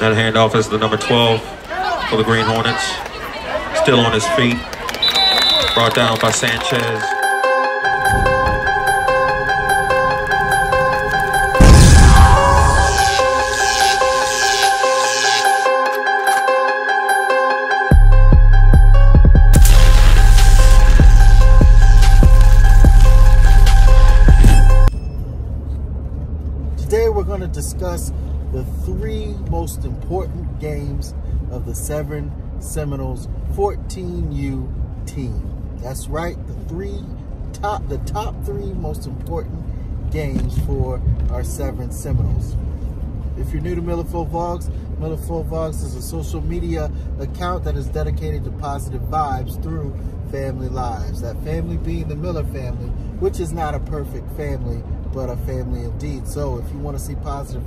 That handoff is the number 12 for the Green Hornets. Still on his feet. Brought down by Sanchez. Discuss the three most important games of the Severn Seminoles 14U team. That's right, the three top the top three most important games for our Severn Seminoles. If you're new to MillerFlow Vlogs, MillerFlow Vlogs is a social media account that is dedicated to positive vibes through family lives. That family being the Miller family, which is not a perfect family, but a family indeed. So if you want to see positive,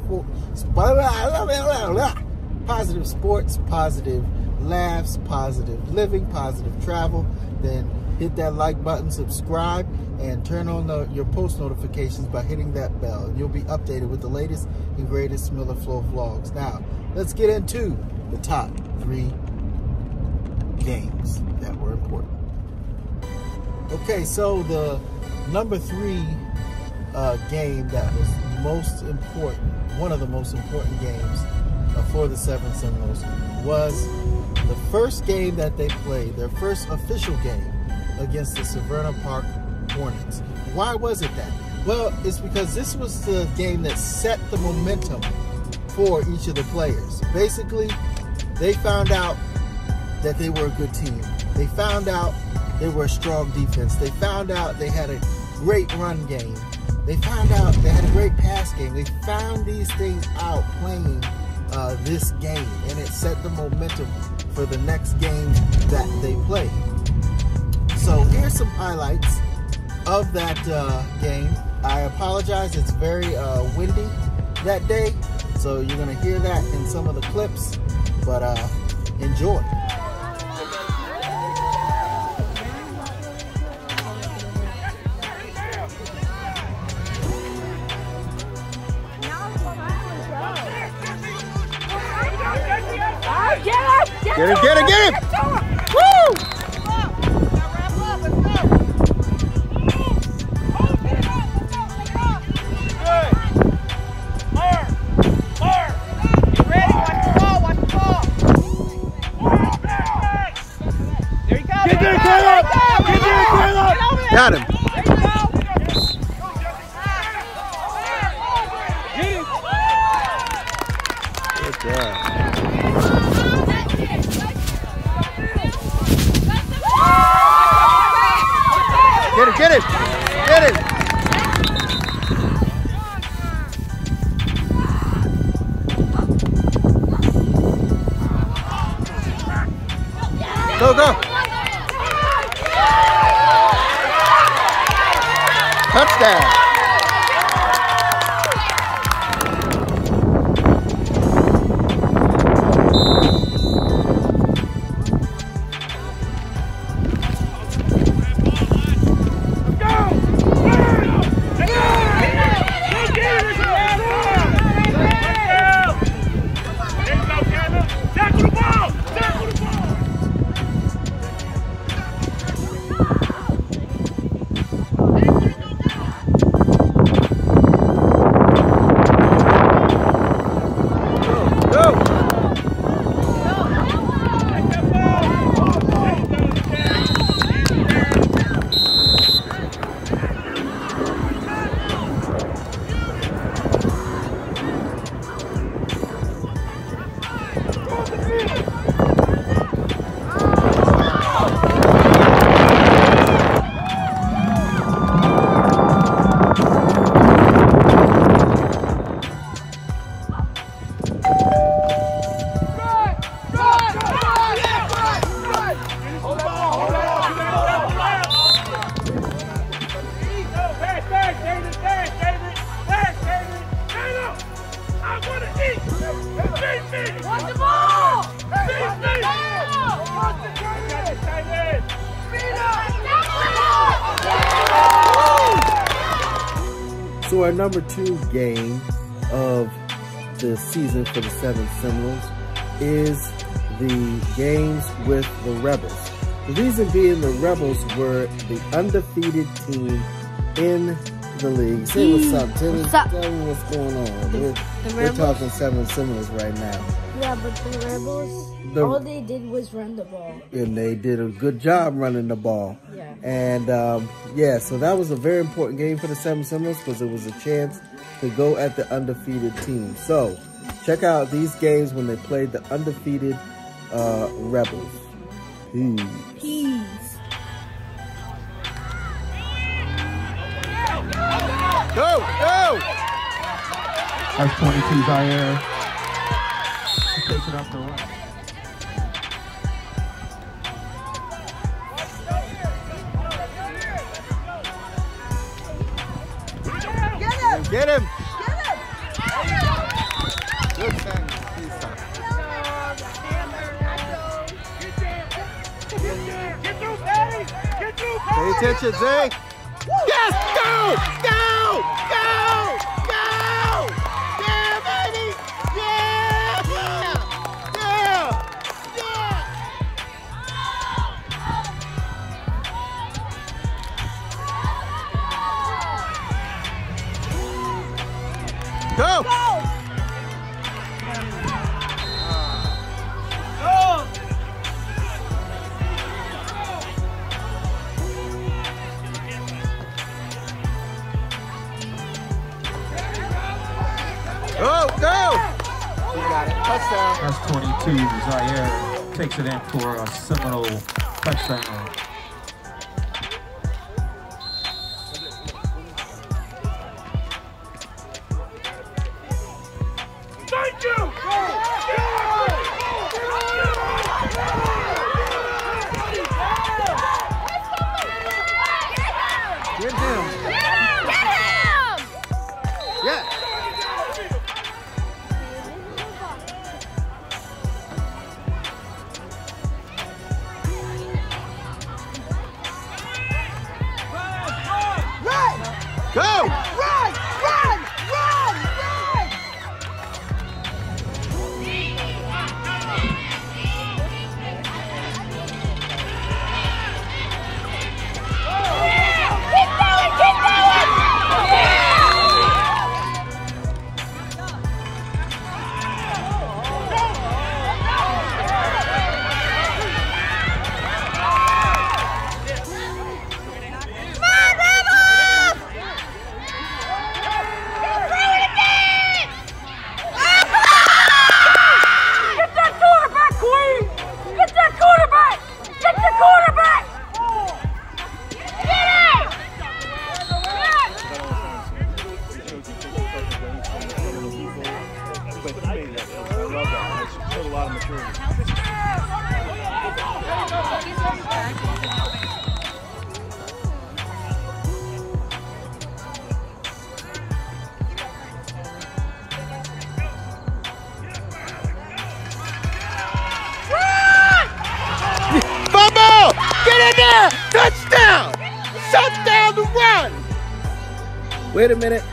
positive sports, positive laughs, positive living, positive travel, then hit that like button, subscribe, and turn on the, your post notifications by hitting that bell. You'll be updated with the latest and greatest Miller Flow vlogs. Now, let's get into the top three games that were important. Okay, so the number three uh, game that was most important, one of the most important games uh, for the Severn Seminoles, was the first game that they played, their first official game against the Severna Park Hornets. Why was it that? Well, it's because this was the game that set the momentum for each of the players. Basically, they found out that they were a good team. They found out they were a strong defense. They found out they had a great run game. They found out they had a great pass game. They found these things out playing uh, this game, and it set the momentum for the next game that they played. So here's some highlights of that uh, game. I apologize, it's very uh, windy that day, so you're gonna hear that in some of the clips, but uh, enjoy. Get him, get him, get him! Woo! Got him. Get it, get it. Go, go. Touchdown. So our number two game of the season for the Severn Seminoles is the games with the Rebels. The reason being the Rebels were the undefeated team in the league. Say what's up, Tim. What's up? Tell me what's going on. The- we're, the we're talking Severn Seminoles right now. Yeah, but the rebels, The- all they did was run the ball. and they did a good job running the ball. Yeah. And um, yeah, so that was a very important game for the Severn Seminoles because it was a chance to go at the undefeated team. So check out these games when they played the undefeated uh, Rebels. Peace. Peas. Go, go! That's 22 Zaire. Takes it up the right. Get him! Good thing. Pay attention, Zay. Yes, go, go, go, Go! Go, go! You got it. Touchdown. That's 22 Zaire. Takes it in for a Seminole touchdown. Go! There! Touchdown! Shut down the run! Wait a minute.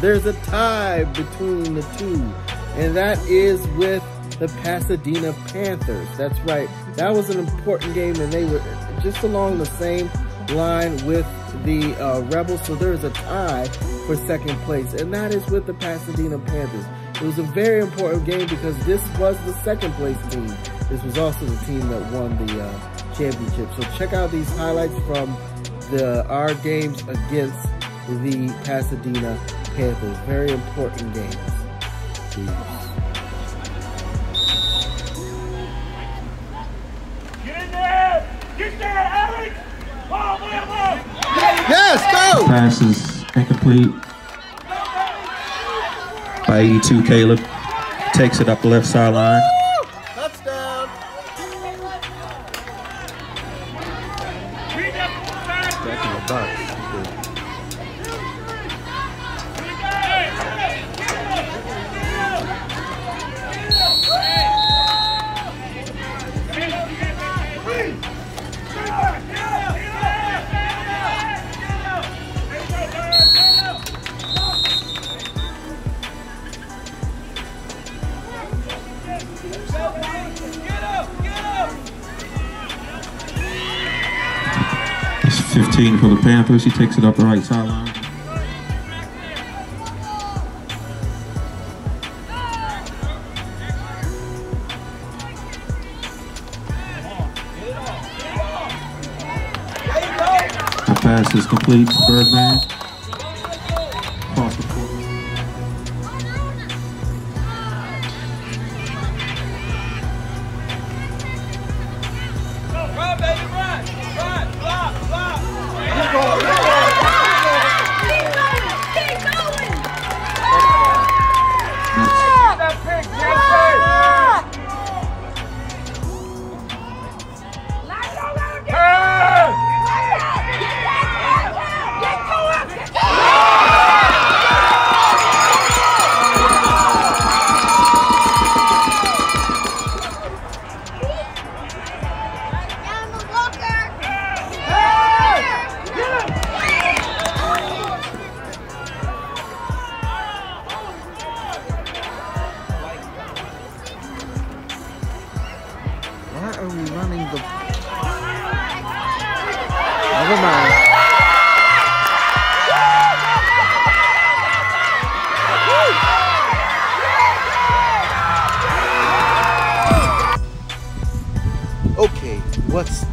There's a tie between the two, and that is with the Pasadena Panthers. That's right. That was an important game, and they were just along the same line with the uh, Rebels. So there's a tie for second place, and that is with the Pasadena Panthers. It was a very important game because this was the second place team. This was also the team that won the uh, championship. So check out these highlights from the our games against the Pasadena Panthers. Very important games. Ball! Yes, go! Pass is incomplete. By 82 Caleb. Takes it up the left sideline. 15 for the Panthers. He takes it up the right sideline. The pass is complete Birdman.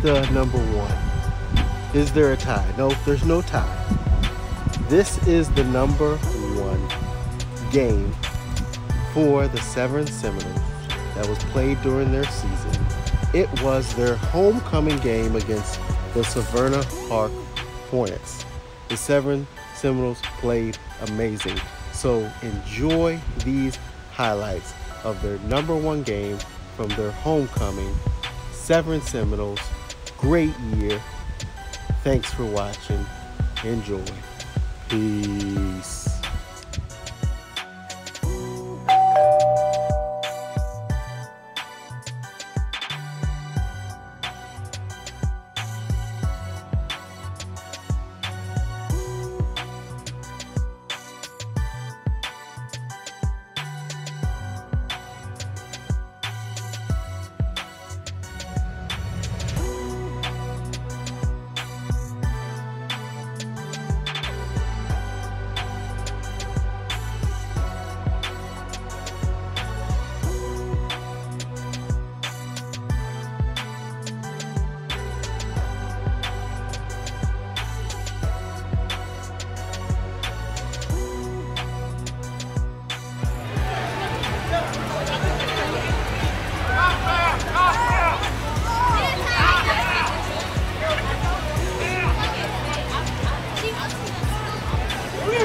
The number one? Is there a tie? No, there's no tie. This is the number one game for the Severn Seminoles that was played during their season. It was their homecoming game against the Severna Park Hornets. The Severn Seminoles played amazing. So enjoy these highlights of their number one game from their homecoming. Severn Seminoles, great year. Thanks for watching. Enjoy. Peace.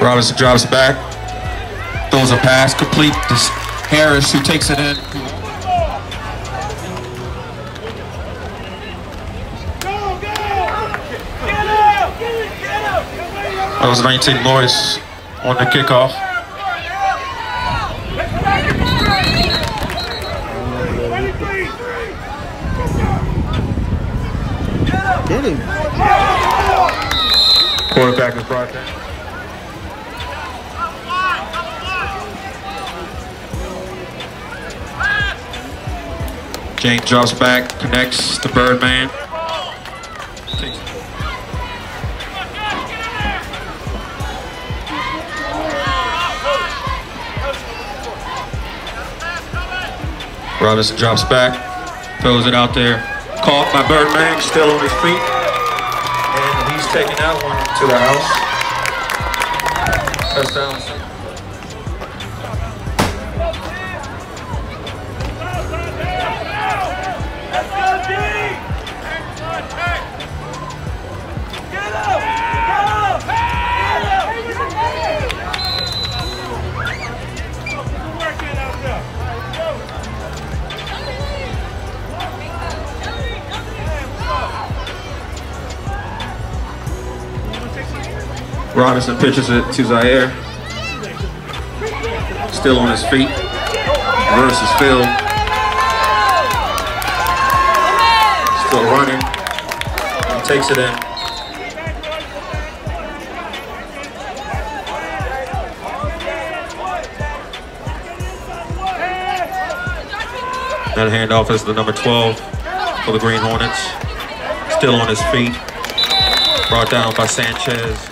Robinson drops back, throws a pass, complete to Harris, who takes it in. Go, go! Get up! Get up! That was 19 Lois on the kickoff. Quarterback is brought down. James drops back, connects to Birdman. Robinson drops back, throws it out there. Caught by Birdman, still on his feet. And he's taking that one to the house. Touchdown. Robinson pitches it to Zaire. Still on his feet. Versus Phil. Still running. He takes it in. That handoff is the number 12 for the Green Hornets. Still on his feet. Brought down by Sanchez.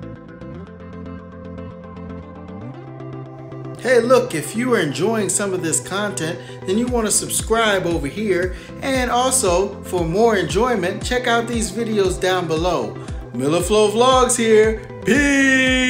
Hey, look, if you are enjoying some of this content, then you want to subscribe over here. And also, for more enjoyment, check out these videos down below. Miller Flow Vlogs here. Peace!